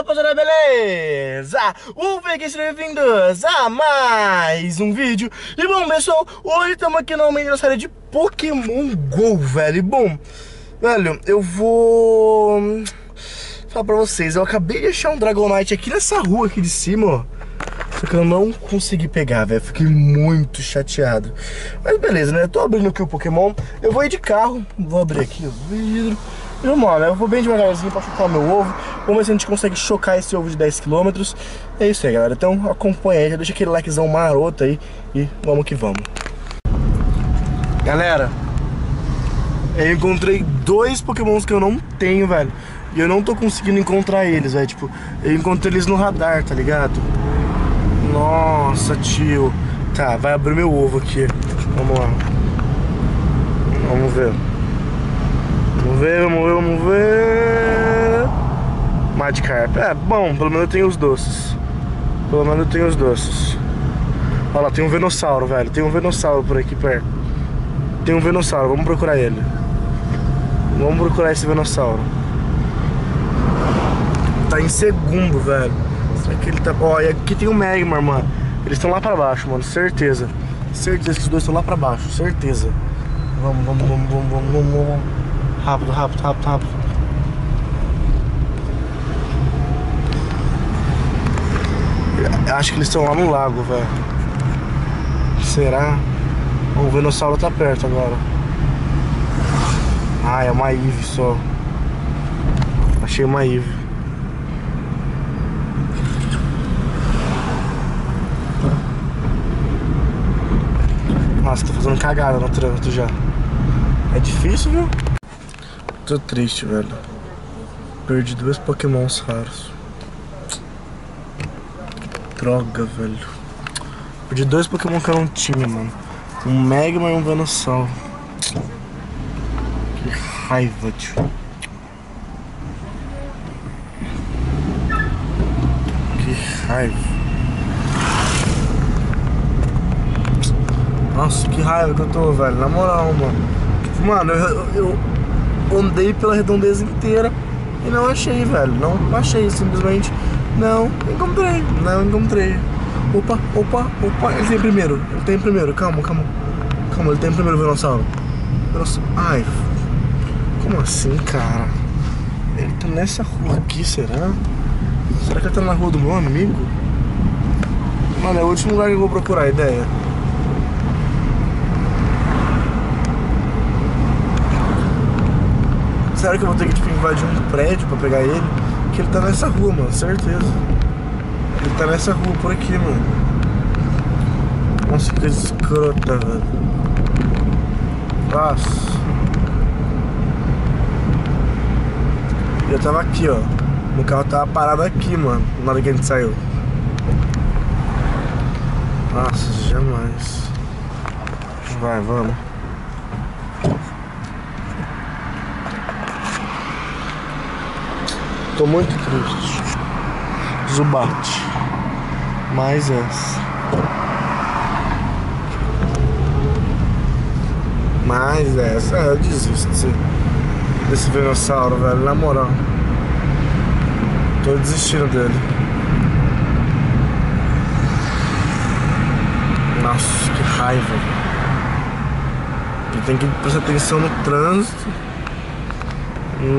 rapaziada, beleza? O aqui, sejam bem-vindos a mais um vídeo E bom, pessoal, hoje estamos aqui novamente na série de Pokémon GO, velho E bom, velho, eu vou falar pra vocês Eu acabei de achar um Dragonite aqui nessa rua aqui de cima, ó só que eu não consegui pegar, velho. Fiquei muito chateado. Mas beleza, né? Eu tô abrindo aqui o Pokémon. Eu vou ir de carro. Vou abrir aqui o vidro. E vamos lá, né? Eu vou bem devagarzinho pra chocar meu ovo. Vamos ver se a gente consegue chocar esse ovo de 10km. É isso aí, galera. Então acompanha aí. Já deixa aquele likezão maroto aí. E vamos que vamos. Galera, eu encontrei dois pokémons que eu não tenho, velho. E eu não tô conseguindo encontrar eles, velho. Tipo, eu encontrei eles no radar, tá ligado? Nossa, tio. Tá, vai abrir meu ovo aqui. Vamos lá. Vamos ver. Ver, vamos ver, vamos ver. Madcarp. É, bom, pelo menos eu tenho os doces. Pelo menos eu tenho os doces. Olha lá, tem um venossauro, velho. Tem um venossauro por aqui perto. Tem um venossauro, vamos procurar ele. Vamos procurar esse venossauro. Tá em segundo, velho. Aqui ele tá. Ó, e aqui tem o Magmar, mano. Eles estão lá pra baixo, mano. Certeza. Certeza que os dois estão lá pra baixo. Certeza. Vamos, vamos, vamos, vamos, vamos, vamos. vamos. Rápido, rápido, rápido, rápido. Acho que eles estão lá no lago, velho. Será? O venossauro tá perto agora. Ah, é uma Eve só. Achei uma Eve. Nossa, tô fazendo cagada no trânsito já. É difícil, viu? Tô triste, velho. Perdi dois pokémons raros. Droga, velho. Perdi dois pokémon que eu não tinha, mano. Um Magma e um Venossauro. Que raiva, tio. Que raiva. Nossa, que raiva que eu tô, velho. Na moral, mano. Mano, eu, eu andei pela redondeza inteira e não achei, velho. Não achei, simplesmente. Não encontrei. Não encontrei. Opa, opa, opa. Ele tem primeiro. Ele tem primeiro. Calma, calma. Calma, ele tem primeiro venossauro. Venossauro. Ai. Como assim, cara? Ele tá nessa rua aqui, será? Será que ele tá na rua do meu amigo? Mano, é o último lugar que eu vou procurar, ideia. Será que eu vou ter que tipo, invadir um prédio pra pegar ele? Que ele tá nessa rua, mano, certeza. Ele tá nessa rua por aqui, mano. Nossa, que coisa escrota, velho. Nossa. Eu tava aqui, ó. O carro tava parado aqui, mano, na hora que a gente saiu. Nossa, jamais. Vai, vamos. Tô muito triste. Zubat. Mais essa. Mais essa. É, eu desisto desse, desse venossauro, velho. Na moral. Tô desistindo dele. Nossa, que raiva. Tenho que prestar atenção no trânsito.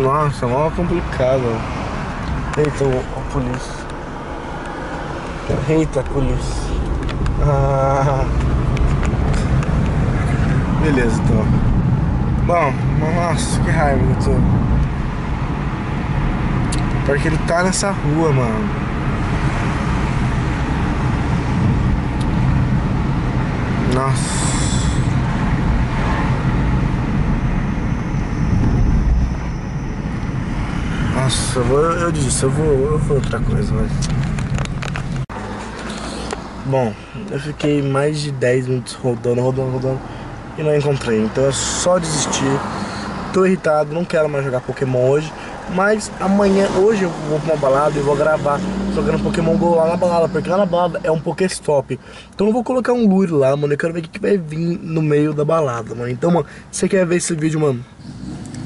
Nossa, é mó complicado. Eita, a polícia. Eita, polícia. Ah. Beleza, então. Bom, nossa, que raiva que eu tô. Porque ele tá nessa rua, mano. Nossa. Nossa, eu, vou, eu disse, eu vou, eu vou outra coisa, mas... Bom, eu fiquei mais de 10 minutos rodando, rodando, rodando e não encontrei. Então é só desistir. Tô irritado, não quero mais jogar Pokémon hoje. Mas amanhã, hoje eu vou pra uma balada e vou gravar jogando Pokémon GO lá na balada, porque lá na balada é um Pokéstop. Então eu vou colocar um lure lá, mano. Eu quero ver o que, que vai vir no meio da balada, mano. Então, mano, se você quer ver esse vídeo, mano,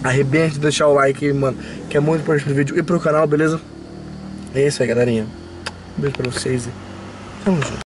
arrebente de deixar o like, mano, que é muito importante pro vídeo e pro canal, beleza? É isso aí, galerinha. Um beijo pra vocês e tamo junto.